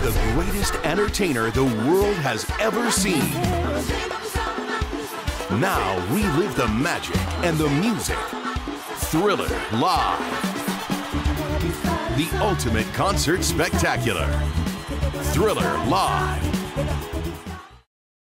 is the greatest entertainer the world has ever seen. Now relive the magic and the music. Thriller Live. The ultimate concert spectacular. Thriller Live.